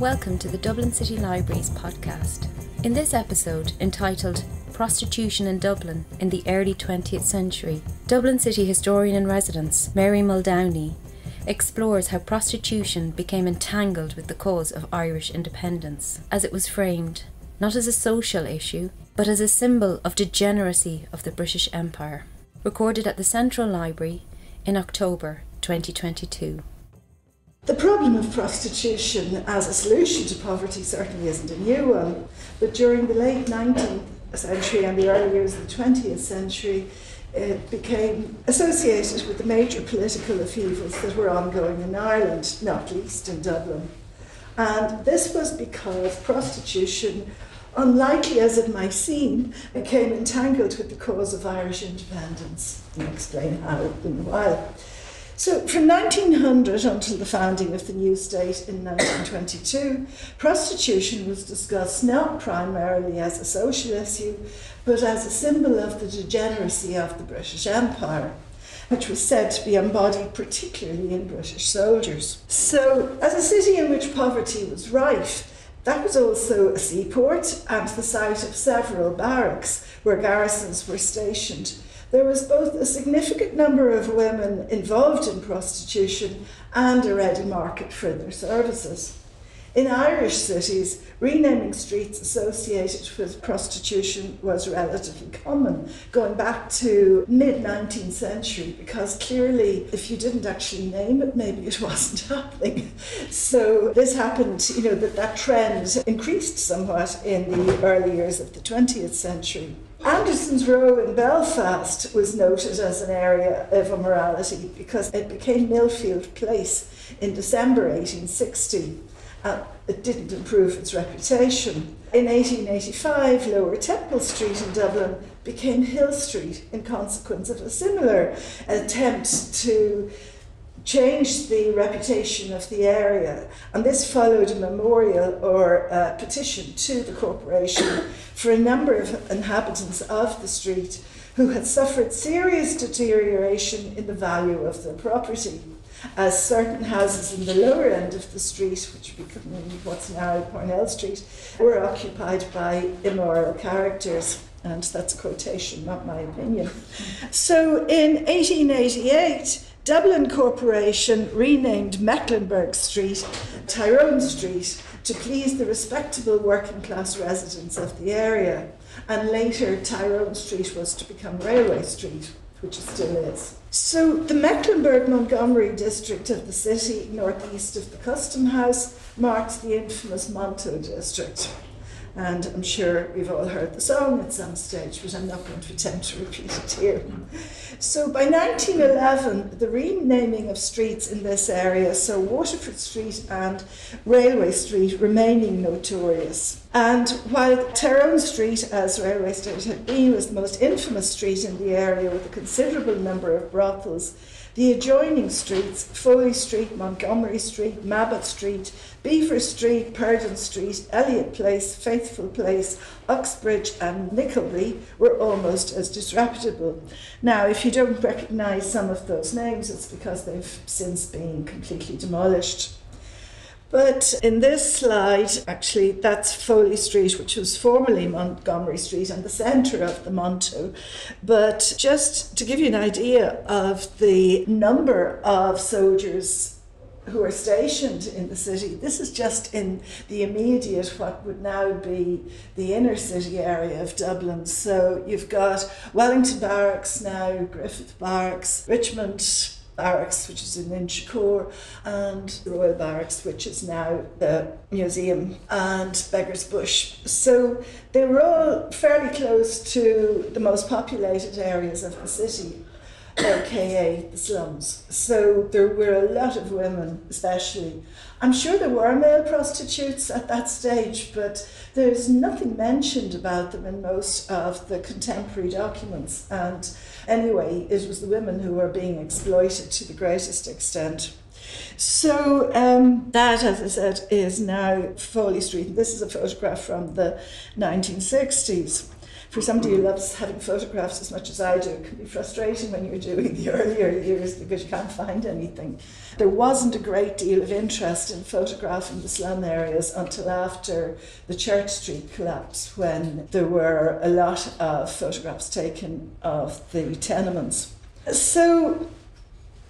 Welcome to the Dublin City Libraries podcast. In this episode, entitled Prostitution in Dublin in the Early 20th Century, Dublin City historian in residence Mary Muldowney explores how prostitution became entangled with the cause of Irish independence, as it was framed not as a social issue, but as a symbol of degeneracy of the British Empire. Recorded at the Central Library in October 2022. The problem of prostitution as a solution to poverty certainly isn't a new one, but during the late 19th century and the early years of the 20th century, it became associated with the major political upheavals that were ongoing in Ireland, not least in Dublin. And this was because prostitution, unlikely as it might seem, became entangled with the cause of Irish independence. I'll explain how in a while. So, from 1900 until the founding of the new state in 1922, prostitution was discussed not primarily as a social issue, but as a symbol of the degeneracy of the British Empire, which was said to be embodied particularly in British soldiers. So, as a city in which poverty was rife, that was also a seaport and the site of several barracks where garrisons were stationed there was both a significant number of women involved in prostitution and a ready market for their services. In Irish cities, renaming streets associated with prostitution was relatively common, going back to mid 19th century, because clearly, if you didn't actually name it, maybe it wasn't happening. So this happened, you know, that that trend increased somewhat in the early years of the 20th century. Anderson's Row in Belfast was noted as an area of immorality because it became Millfield Place in December 1860. Uh, it didn't improve its reputation. In 1885, Lower Temple Street in Dublin became Hill Street in consequence of a similar attempt to change the reputation of the area. And this followed a memorial or a petition to the corporation for a number of inhabitants of the street who had suffered serious deterioration in the value of their property. As certain houses in the lower end of the street, which became what's now Parnell Street, were occupied by immoral characters and that's a quotation, not my opinion. So in 1888, Dublin Corporation renamed Mecklenburg Street Tyrone Street to please the respectable working class residents of the area. And later, Tyrone Street was to become Railway Street, which it still is. So, the Mecklenburg Montgomery district of the city, northeast of the Custom House, marks the infamous Monto district. And I'm sure we've all heard the song at some stage, but I'm not going to attempt to repeat it here. So by 1911, the renaming of streets in this area, so Waterford Street and Railway Street, remaining notorious. And while Tyrone Street, as Railway Street had been, was the most infamous street in the area with a considerable number of brothels, the adjoining streets, Foley Street, Montgomery Street, Mabbott Street, Beaver Street, Purdon Street, Elliott Place, Faithful Place, Uxbridge, and Nickleby were almost as disreputable. Now, if you don't recognise some of those names, it's because they've since been completely demolished. But in this slide, actually, that's Foley Street, which was formerly Montgomery Street and the centre of the Monto. But just to give you an idea of the number of soldiers who are stationed in the city. This is just in the immediate, what would now be the inner city area of Dublin. So you've got Wellington Barracks now, Griffith Barracks, Richmond Barracks, which is in Inchicore, and the Royal Barracks, which is now the museum, and Beggar's Bush. So they were all fairly close to the most populated areas of the city aka the slums. So there were a lot of women, especially. I'm sure there were male prostitutes at that stage, but there's nothing mentioned about them in most of the contemporary documents. And anyway, it was the women who were being exploited to the greatest extent. So um, that, as I said, is now Foley Street. This is a photograph from the 1960s. For somebody who loves having photographs as much as I do, it can be frustrating when you're doing the earlier years because you can't find anything. There wasn't a great deal of interest in photographing the slum areas until after the Church Street collapse, when there were a lot of photographs taken of the tenements. So,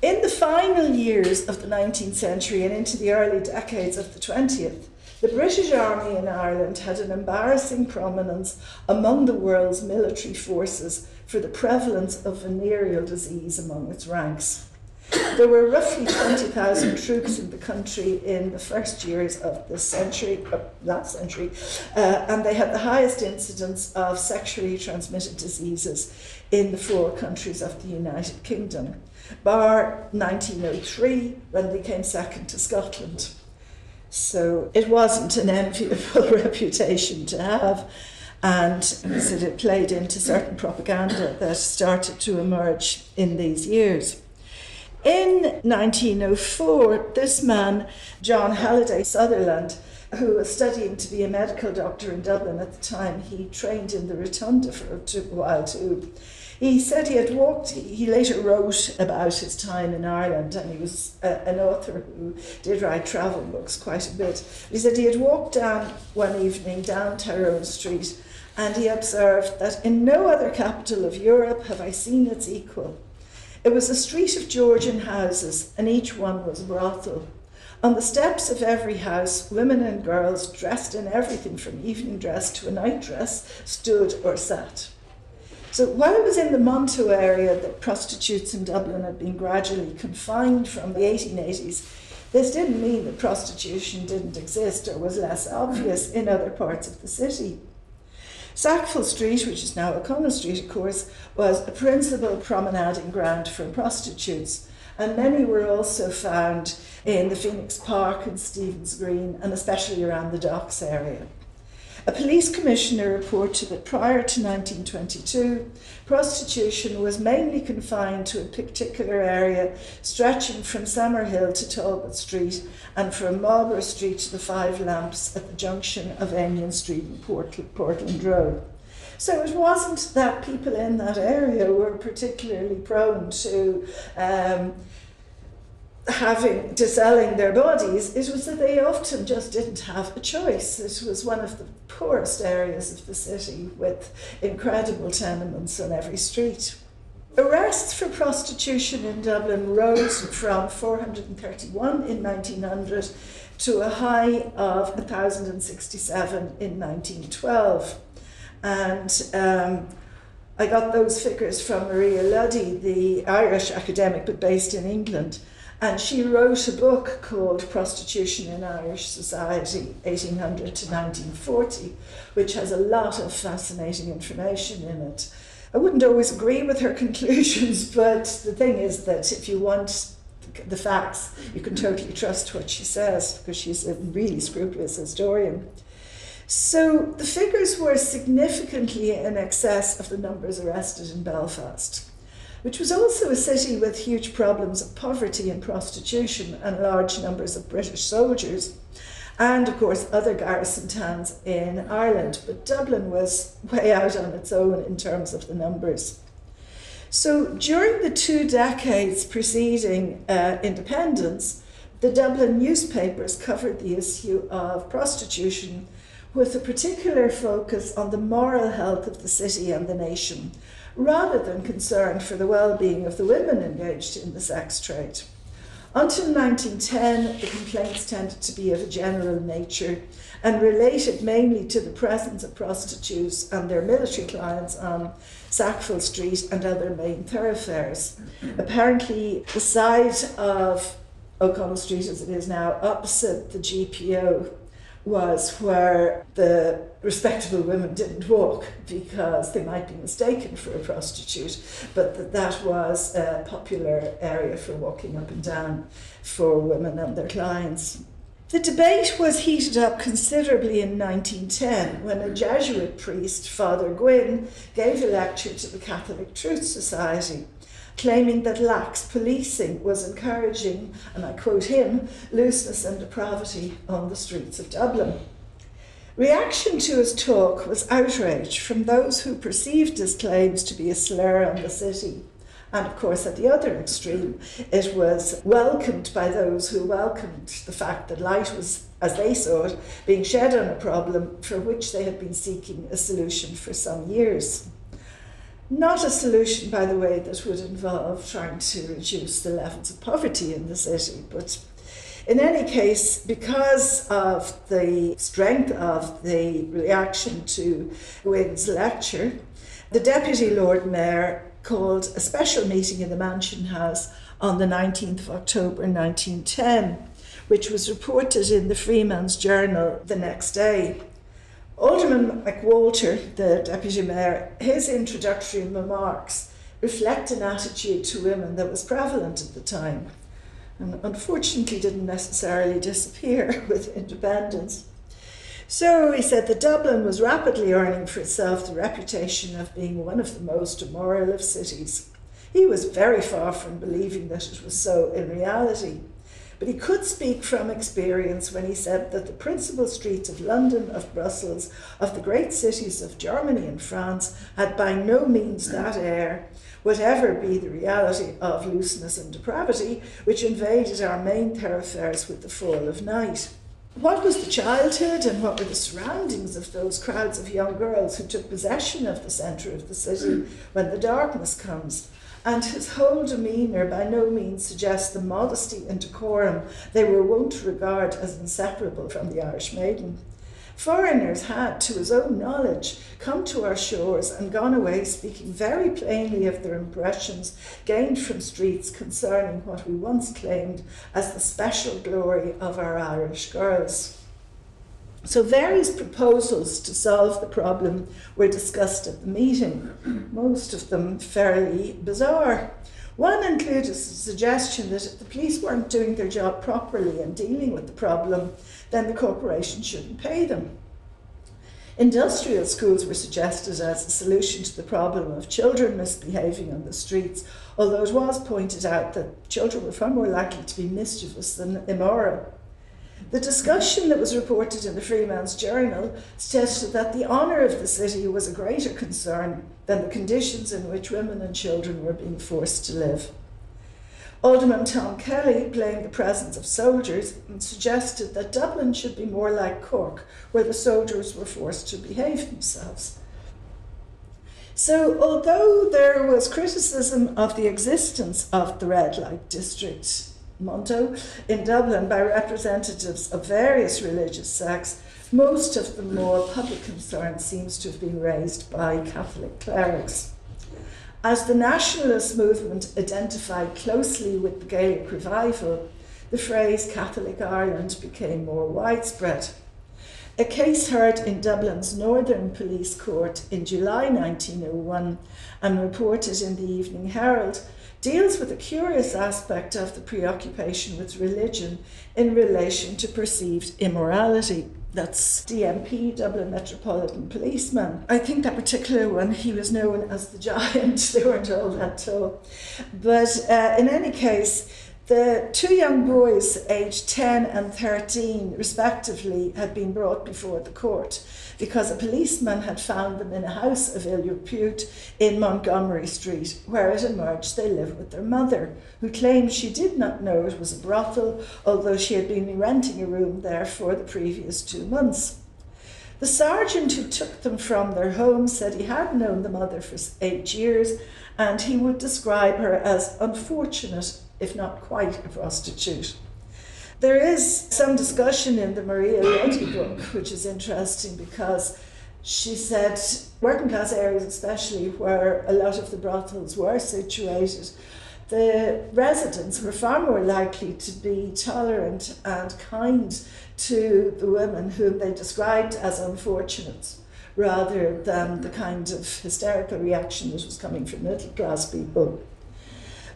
in the final years of the 19th century and into the early decades of the 20th, the British Army in Ireland had an embarrassing prominence among the world's military forces for the prevalence of venereal disease among its ranks. There were roughly 20,000 troops in the country in the first years of this century, uh, last century, uh, and they had the highest incidence of sexually transmitted diseases in the four countries of the United Kingdom, bar 1903 when they came second to Scotland. So it wasn't an enviable reputation to have. And it played into certain propaganda that started to emerge in these years. In 1904, this man, John Halliday Sutherland, who was studying to be a medical doctor in Dublin at the time, he trained in the Rotunda for a while too. He said he had walked, he later wrote about his time in Ireland, and he was a, an author who did write travel books quite a bit. He said he had walked down one evening down Tyrone Street and he observed that in no other capital of Europe have I seen its equal. It was a street of Georgian houses, and each one was a brothel. On the steps of every house, women and girls dressed in everything from evening dress to a night dress stood or sat. So while it was in the Monto area that prostitutes in Dublin had been gradually confined from the 1880s, this didn't mean that prostitution didn't exist or was less obvious in other parts of the city. Sackville Street, which is now O'Connell Street, of course, was a principal promenading ground for prostitutes, and many were also found in the Phoenix Park and Stephen's Green, and especially around the docks area. A police commissioner reported that prior to 1922, prostitution was mainly confined to a particular area stretching from Summerhill to Talbot Street and from Marlborough Street to the Five Lamps at the junction of Amiens Street and Portland Road. So it wasn't that people in that area were particularly prone to um, having to selling their bodies, it was that they often just didn't have a choice. It was one of the poorest areas of the city with incredible tenements on every street. Arrests for prostitution in Dublin rose from 431 in 1900 to a high of 1,067 in 1912. And um, I got those figures from Maria Luddy, the Irish academic but based in England. And she wrote a book called Prostitution in Irish Society, 1800 to 1940, which has a lot of fascinating information in it. I wouldn't always agree with her conclusions, but the thing is that if you want the facts, you can totally trust what she says because she's a really scrupulous historian. So the figures were significantly in excess of the numbers arrested in Belfast which was also a city with huge problems of poverty and prostitution and large numbers of British soldiers, and of course other garrison towns in Ireland. But Dublin was way out on its own in terms of the numbers. So during the two decades preceding uh, independence, the Dublin newspapers covered the issue of prostitution with a particular focus on the moral health of the city and the nation, rather than concerned for the well being of the women engaged in the sex trade. Until 1910, the complaints tended to be of a general nature and related mainly to the presence of prostitutes and their military clients on Sackville Street and other main thoroughfares. Apparently, the side of O'Connell Street, as it is now, opposite the GPO, was where the respectable women didn't walk because they might be mistaken for a prostitute, but that that was a popular area for walking up and down for women and their clients. The debate was heated up considerably in 1910 when a Jesuit priest, Father Gwynn, gave a lecture to the Catholic Truth Society claiming that lax policing was encouraging, and I quote him, looseness and depravity on the streets of Dublin. Reaction to his talk was outrage from those who perceived his claims to be a slur on the city. And of course, at the other extreme, it was welcomed by those who welcomed the fact that light was, as they saw it, being shed on a problem for which they had been seeking a solution for some years. Not a solution, by the way, that would involve trying to reduce the levels of poverty in the city, but in any case, because of the strength of the reaction to Gwyn's lecture, the Deputy Lord Mayor called a special meeting in the Mansion House on the 19th of October 1910, which was reported in the Freeman's Journal the next day. Alderman McWalter, the Deputy Mayor, his introductory remarks reflect an attitude to women that was prevalent at the time and unfortunately didn't necessarily disappear with independence. So he said that Dublin was rapidly earning for itself the reputation of being one of the most immoral of cities. He was very far from believing that it was so in reality. But he could speak from experience when he said that the principal streets of London, of Brussels, of the great cities of Germany and France had by no means that air, whatever be the reality of looseness and depravity, which invaded our main thoroughfares with the fall of night. What was the childhood and what were the surroundings of those crowds of young girls who took possession of the centre of the city when the darkness comes? And his whole demeanour by no means suggests the modesty and decorum they were wont to regard as inseparable from the Irish maiden. Foreigners had, to his own knowledge, come to our shores and gone away speaking very plainly of their impressions gained from streets concerning what we once claimed as the special glory of our Irish girls. So, various proposals to solve the problem were discussed at the meeting, most of them fairly bizarre. One included a suggestion that if the police weren't doing their job properly and dealing with the problem, then the corporation shouldn't pay them. Industrial schools were suggested as a solution to the problem of children misbehaving on the streets, although it was pointed out that children were far more likely to be mischievous than immoral. The discussion that was reported in the Freeman's Journal suggested that the honour of the city was a greater concern than the conditions in which women and children were being forced to live. Alderman Tom Kelly, blamed the presence of soldiers, and suggested that Dublin should be more like Cork, where the soldiers were forced to behave themselves. So, although there was criticism of the existence of the red light district, Monto, in Dublin by representatives of various religious sects, most of the more public concern seems to have been raised by Catholic clerics. As the nationalist movement identified closely with the Gaelic revival, the phrase Catholic Ireland became more widespread. A case heard in Dublin's Northern Police Court in July 1901 and reported in the Evening Herald deals with a curious aspect of the preoccupation with religion in relation to perceived immorality that's DMP, Dublin Metropolitan Policeman. I think that particular one, he was known as the giant. they weren't all that tall. But uh, in any case, the two young boys, aged 10 and 13, respectively, had been brought before the court because a policeman had found them in a house of ill repute in Montgomery Street, where it emerged they lived with their mother, who claimed she did not know it was a brothel, although she had been renting a room there for the previous two months. The sergeant who took them from their home said he had known the mother for eight years and he would describe her as unfortunate, if not quite a prostitute. There is some discussion in the Maria Luddy book, which is interesting because she said working class areas, especially where a lot of the brothels were situated, the residents were far more likely to be tolerant and kind to the women whom they described as unfortunate rather than the kind of hysterical reaction that was coming from middle class people.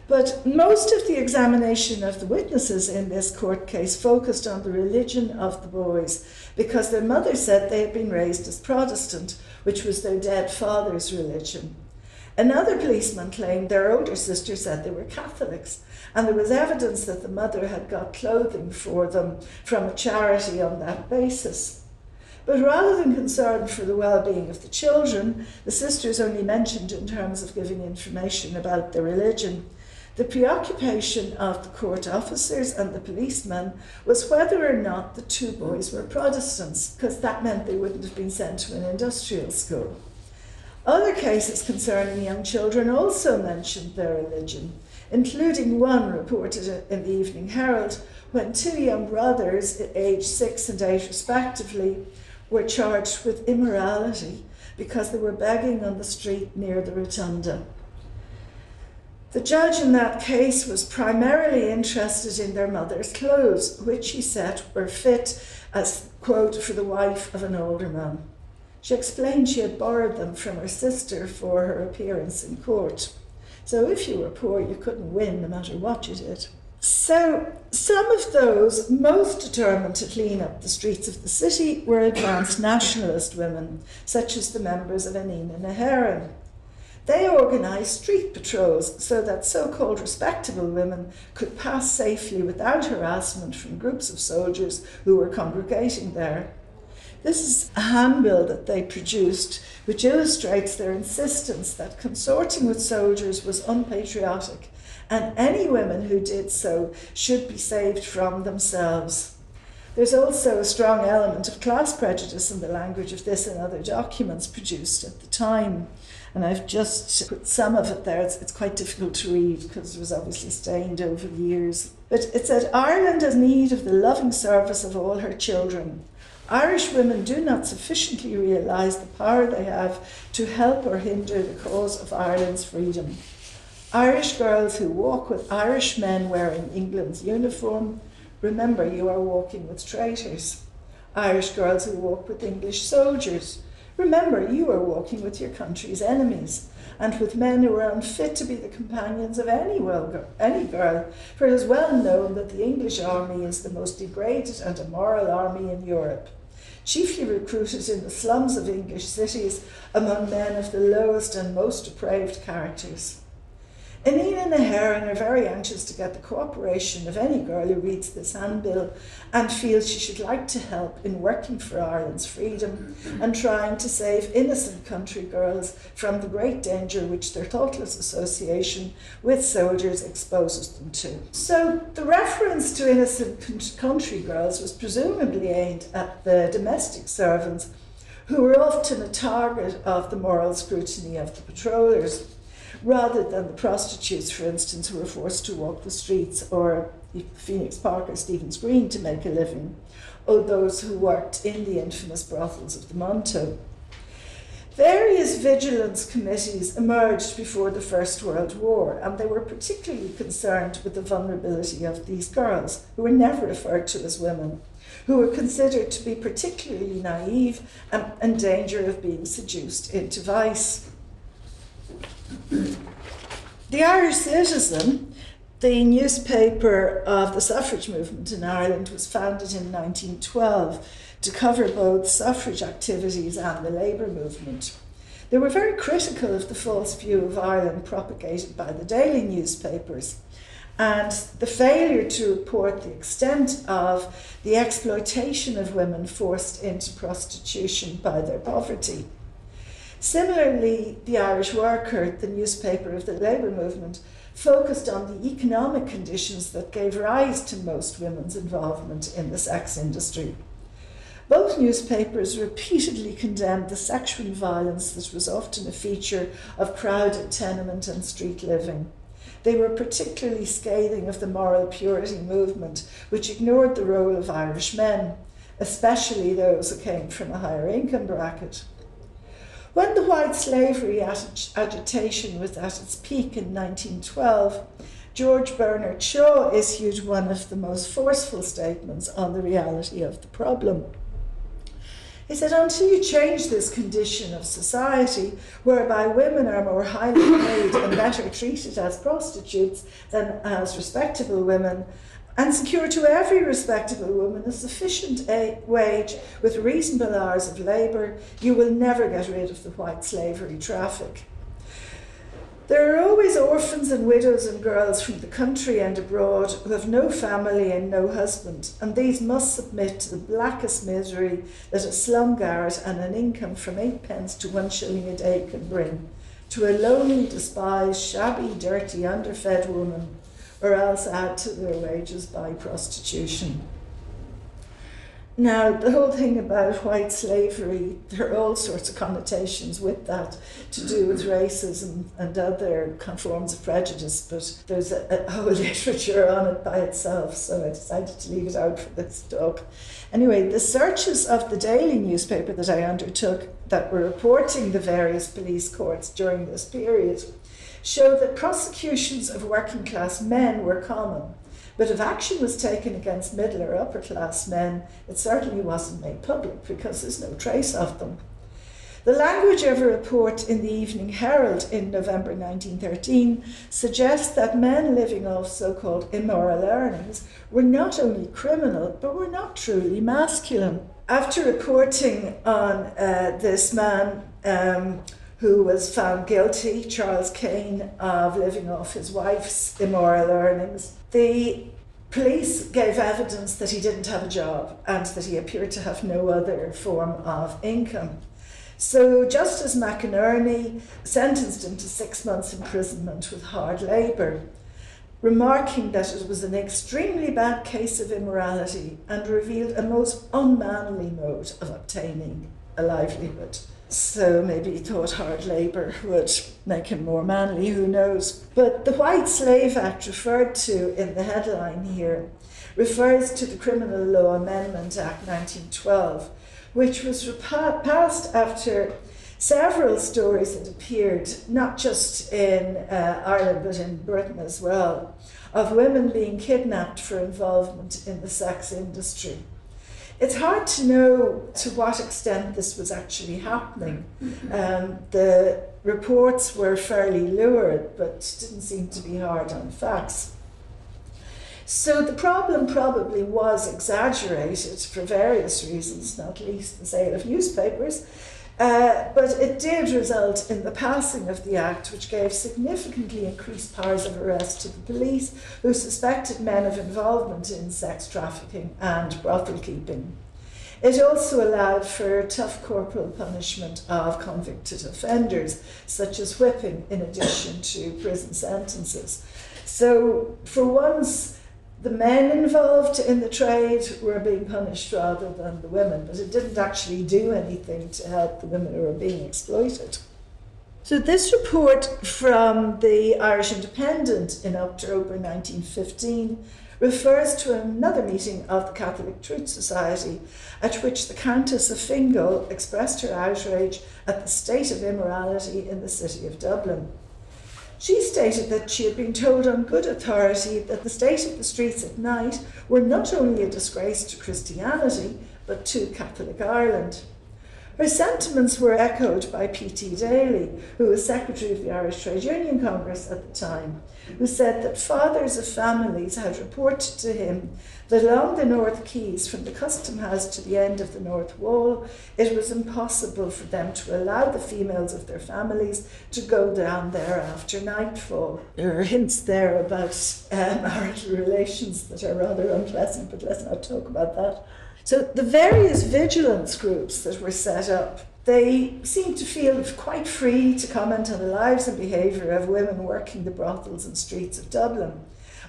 But most of the examination of the witnesses in this court case focused on the religion of the boys because their mother said they had been raised as Protestant, which was their dead father's religion. Another policeman claimed their older sister said they were Catholics, and there was evidence that the mother had got clothing for them from a charity on that basis. But rather than concern for the well being of the children, the sisters only mentioned in terms of giving information about their religion. The preoccupation of the court officers and the policemen was whether or not the two boys were Protestants, because that meant they wouldn't have been sent to an industrial school. Other cases concerning young children also mentioned their religion, including one reported in the Evening Herald when two young brothers, aged six and eight respectively, were charged with immorality because they were begging on the street near the rotunda. The judge in that case was primarily interested in their mother's clothes, which he said were fit as, quote, for the wife of an older man. She explained she had borrowed them from her sister for her appearance in court. So if you were poor, you couldn't win no matter what you did. So, some of those most determined to clean up the streets of the city were advanced nationalist women, such as the members of Inghinidhe na hÉireann. They organised street patrols so that so called respectable women could pass safely without harassment from groups of soldiers who were congregating there. This is a handbill that they produced, which illustrates their insistence that consorting with soldiers was unpatriotic, and any women who did so should be saved from themselves. There's also a strong element of class prejudice in the language of this and other documents produced at the time and I've just put some of it there. It's, it's quite difficult to read because it was obviously stained over the years. But it said Ireland has need of the loving service of all her children. Irish women do not sufficiently realise the power they have to help or hinder the cause of Ireland's freedom. Irish girls who walk with Irish men wearing England's uniform, remember you are walking with traitors. Irish girls who walk with English soldiers, Remember, you are walking with your country's enemies and with men who are unfit to be the companions of any, well, any girl, for it is well known that the English army is the most degraded and immoral army in Europe, chiefly recruited in the slums of English cities among men of the lowest and most depraved characters. Inghinidhe na hÉireann are very anxious to get the cooperation of any girl who reads this handbill and feels she should like to help in working for Ireland's freedom and trying to save innocent country girls from the great danger which their thoughtless association with soldiers exposes them to. So the reference to innocent country girls was presumably aimed at the domestic servants who were often a target of the moral scrutiny of the patrollers rather than the prostitutes, for instance, who were forced to walk the streets or Phoenix Park or Stephen's Green to make a living, or those who worked in the infamous brothels of the Monto. Various vigilance committees emerged before the First World War, and they were particularly concerned with the vulnerability of these girls, who were never referred to as women, who were considered to be particularly naive and in danger of being seduced into vice. The Irish Citizen, the newspaper of the suffrage movement in Ireland, was founded in 1912 to cover both suffrage activities and the labour movement. They were very critical of the false view of Ireland propagated by the daily newspapers and the failure to report the extent of the exploitation of women forced into prostitution by their poverty. Similarly, the Irish Worker, the newspaper of the labour movement, focused on the economic conditions that gave rise to most women's involvement in the sex industry. Both newspapers repeatedly condemned the sexual violence that was often a feature of crowded tenement and street living. They were particularly scathing of the moral purity movement, which ignored the role of Irish men, especially those who came from a higher income bracket. When the white slavery agitation was at its peak in 1912, George Bernard Shaw issued one of the most forceful statements on the reality of the problem. He said, until you change this condition of society, whereby women are more highly paid and better treated as prostitutes than as respectable women, and secure to every respectable woman a sufficient a- wage with reasonable hours of labour, you will never get rid of the white slavery traffic. There are always orphans and widows and girls from the country and abroad who have no family and no husband, and these must submit to the blackest misery that a slum garret and an income from eightpence to one shilling a day can bring, to a lonely, despised, shabby, dirty, underfed woman, or else add to their wages by prostitution. Now, the whole thing about white slavery, there are all sorts of connotations with that to do with racism and other forms of prejudice, but there's a, a, whole literature on it by itself, so I decided to leave it out for this talk. Anyway, the searches of the daily newspaper that I undertook that were reporting the various police courts during this period show that prosecutions of working class men were common but if action was taken against middle or upper class men, it certainly wasn't made public because there's no trace of them. The language of a report in the Evening Herald in November 1913 suggests that men living off so called immoral earnings were not only criminal, but were not truly masculine. After reporting on uh, this man, um, who was found guilty, Charles Kane, of living off his wife's immoral earnings. The police gave evidence that he didn't have a job and that he appeared to have no other form of income. So Justice McInerney sentenced him to six months imprisonment with hard labour, remarking that it was an extremely bad case of immorality and revealed a most unmanly mode of obtaining a livelihood. So maybe he thought hard labour would make him more manly, who knows. But the White Slave Act referred to in the headline here refers to the Criminal Law Amendment Act 1912, which was passed after several stories that appeared, not just in uh, Ireland but in Britain as well, of women being kidnapped for involvement in the sex industry. It's hard to know to what extent this was actually happening. Um, the reports were fairly lurid, but didn't seem to be hard on facts. So the problem probably was exaggerated for various reasons, not least the sale of newspapers, uh, but it did result in the passing of the Act, which gave significantly increased powers of arrest to the police who suspected men of involvement in sex trafficking and brothel keeping. It also allowed for tough corporal punishment of convicted offenders, such as whipping, in addition to prison sentences. So, for once, the men involved in the trade were being punished rather than the women, but it didn't actually do anything to help the women who were being exploited. So, this report from the Irish Independent in October 1915 refers to another meeting of the Catholic Truth Society, at which the Countess of Fingall expressed her outrage at the state of immorality in the city of Dublin. She stated that she had been told on good authority that the state of the streets at night were not only a disgrace to Christianity, but to Catholic Ireland. Her sentiments were echoed by P.T. Daly, who was secretary of the Irish Trade Union Congress at the time, who said that fathers of families had reported to him that along the North Quays, from the Custom House to the end of the North Wall, it was impossible for them to allow the females of their families to go down there after nightfall. There are hints there about uh, marital relations that are rather unpleasant, but let's not talk about that. So the various vigilance groups that were set up they seemed to feel quite free to comment on the lives and behaviour of women working the brothels and streets of Dublin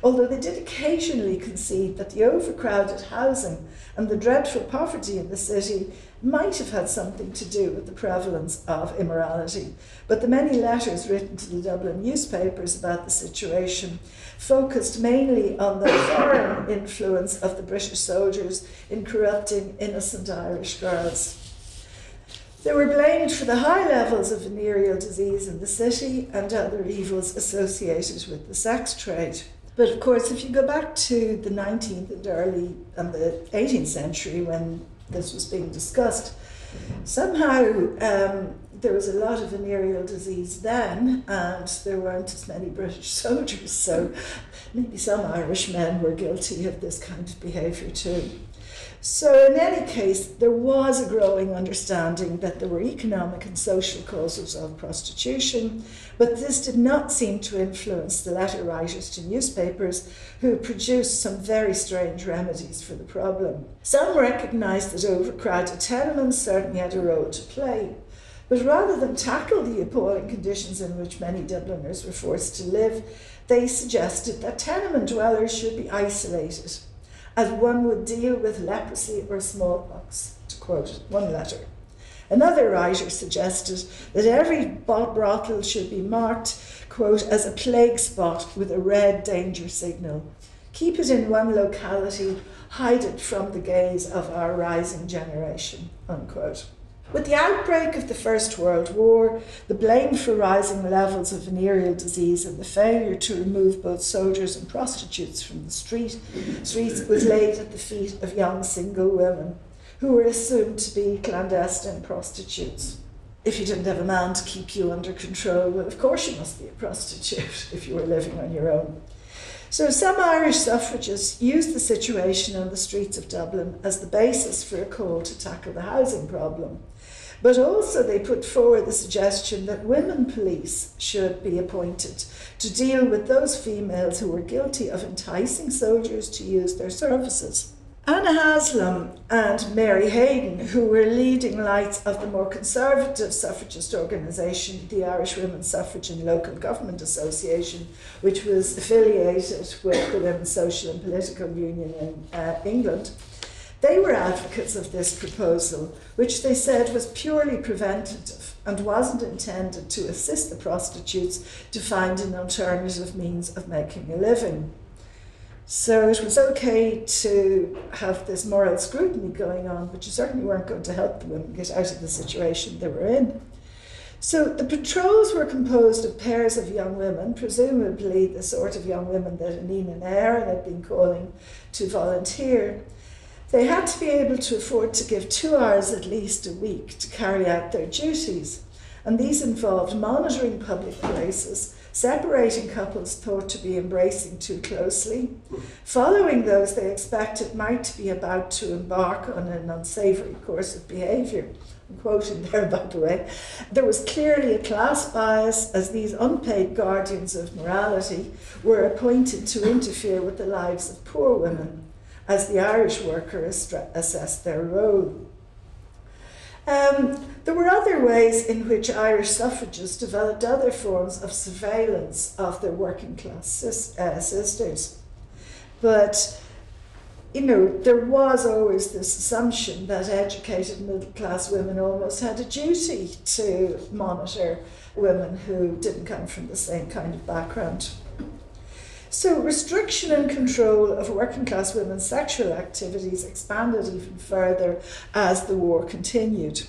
although they did occasionally concede that the overcrowded housing and the dreadful poverty in the city might have had something to do with the prevalence of immorality. But the many letters written to the Dublin newspapers about the situation focused mainly on the foreign influence of the British soldiers in corrupting innocent Irish girls. They were blamed for the high levels of venereal disease in the city and other evils associated with the sex trade. But of course, if you go back to the 19th and early and the 18th century when this was being discussed, somehow um, there was a lot of venereal disease then, and there weren't as many British soldiers, so maybe some Irish men were guilty of this kind of behaviour too. So, in any case, there was a growing understanding that there were economic and social causes of prostitution, but this did not seem to influence the letter writers to newspapers who produced some very strange remedies for the problem. Some recognised that overcrowded tenements certainly had a role to play. But rather than tackle the appalling conditions in which many Dubliners were forced to live, they suggested that tenement dwellers should be isolated as one would deal with leprosy or smallpox, to quote one letter. Another writer suggested that every brothel should be marked, quote, as a plague spot with a red danger signal. Keep it in one locality, hide it from the gaze of our rising generation, unquote. With the outbreak of the First World War, the blame for rising levels of venereal disease and the failure to remove both soldiers and prostitutes from the street, streets was laid at the feet of young single women who were assumed to be clandestine prostitutes. If you didn't have a man to keep you under control, well, of course you must be a prostitute if you were living on your own. So some Irish suffragists used the situation on the streets of Dublin as the basis for a call to tackle the housing problem. But also, they put forward the suggestion that women police should be appointed to deal with those females who were guilty of enticing soldiers to use their services. Anna Haslam and Mary Hayden, who were leading lights of the more conservative suffragist organisation, the Irish Women's Suffrage and Local Government Association, which was affiliated with the Women's Social and Political Union in uh, England, they were advocates of this proposal, which they said was purely preventative and wasn't intended to assist the prostitutes to find an alternative means of making a living. So it was okay to have this moral scrutiny going on, but you certainly weren't going to help the women get out of the situation they were in. So the patrols were composed of pairs of young women, presumably the sort of young women that Inghinidhe na hÉireann had been calling to volunteer. They had to be able to afford to give two hours at least a week to carry out their duties, and these involved monitoring public places, separating couples thought to be embracing too closely, following those they expected might be about to embark on an unsavoury course of behaviour. I'm quoting there, by the way. There was clearly a class bias as these unpaid guardians of morality were appointed to interfere with the lives of poor women as the Irish worker assessed their role. Um, there were other ways in which Irish suffragists developed other forms of surveillance of their working class sis- uh, sisters. But, you know, there was always this assumption that educated middle class women almost had a duty to monitor women who didn't come from the same kind of background. So, restriction and control of working class women's sexual activities expanded even further as the war continued.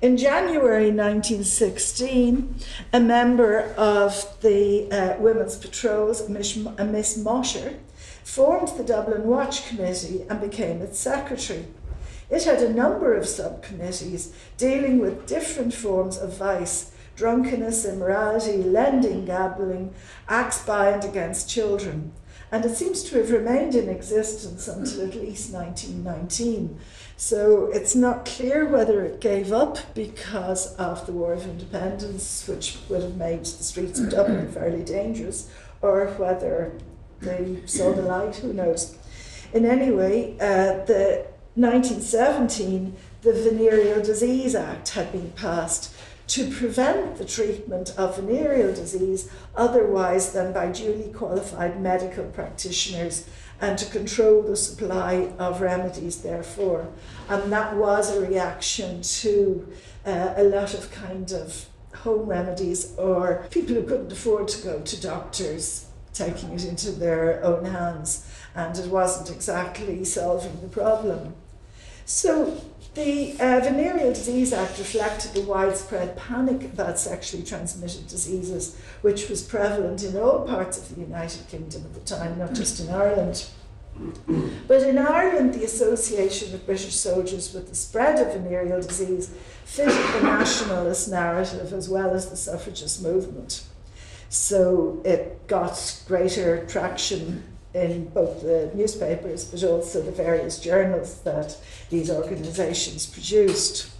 In January 1916, a member of the uh, Women's Patrols, Miss, Miss Mosher, formed the Dublin Watch Committee and became its secretary. It had a number of subcommittees dealing with different forms of vice drunkenness, immorality, lending, gambling, acts by and against children. And it seems to have remained in existence until at least 1919. So it's not clear whether it gave up because of the War of Independence, which would have made the streets of Dublin fairly dangerous, or whether they saw the light, who knows. In any way, uh, the 1917, the Venereal Disease Act had been passed, to prevent the treatment of venereal disease otherwise than by duly qualified medical practitioners and to control the supply of remedies, therefore. And that was a reaction to uh, a lot of kind of home remedies or people who couldn't afford to go to doctors taking it into their own hands, and it wasn't exactly solving the problem. So the uh, Venereal Disease Act reflected the widespread panic about sexually transmitted diseases, which was prevalent in all parts of the United Kingdom at the time, not just in Ireland. But in Ireland, the association of British soldiers with the spread of venereal disease fitted the nationalist narrative as well as the suffragist movement. So it got greater traction in both the newspapers but also the various journals that these organisations produced.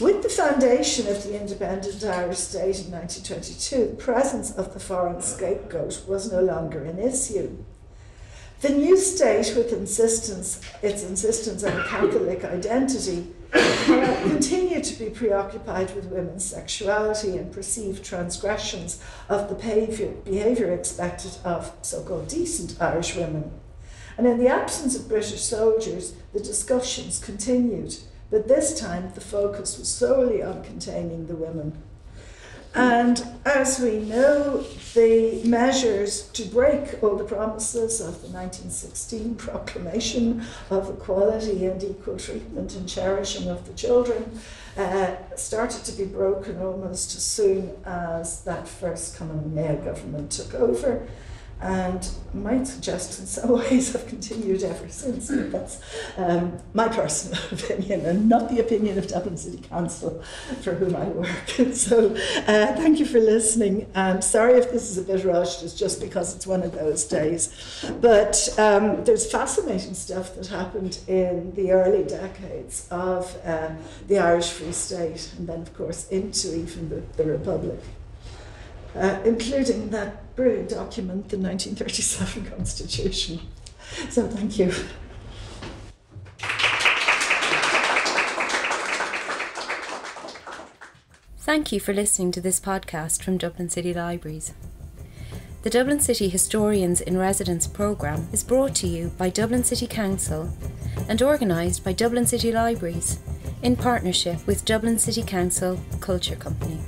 With the foundation of the independent Irish state in 1922, the presence of the foreign scapegoat was no longer an issue. The new state, with insistence, its insistence on Catholic identity, continued to be preoccupied with women's sexuality and perceived transgressions of the behaviour, behaviour expected of so called decent Irish women. And in the absence of British soldiers, the discussions continued, but this time the focus was solely on containing the women. And as we know, the measures to break all the promises of the 1916 proclamation of equality and equal treatment and cherishing of the children uh, started to be broken almost as soon as that first Cumann na nGaedheal government took over and might suggest in some ways have continued ever since. But that's um, my personal opinion and not the opinion of Dublin City Council for whom I work. so uh, thank you for listening. I'm sorry if this is a bit rushed, it's just because it's one of those days. But um, there's fascinating stuff that happened in the early decades of uh, the Irish Free State and then, of course, into even the, the Republic. Uh, including that brilliant document, the 1937 Constitution. So thank you. Thank you for listening to this podcast from Dublin City Libraries. The Dublin City Historians in Residence programme is brought to you by Dublin City Council and organised by Dublin City Libraries in partnership with Dublin City Council Culture Company.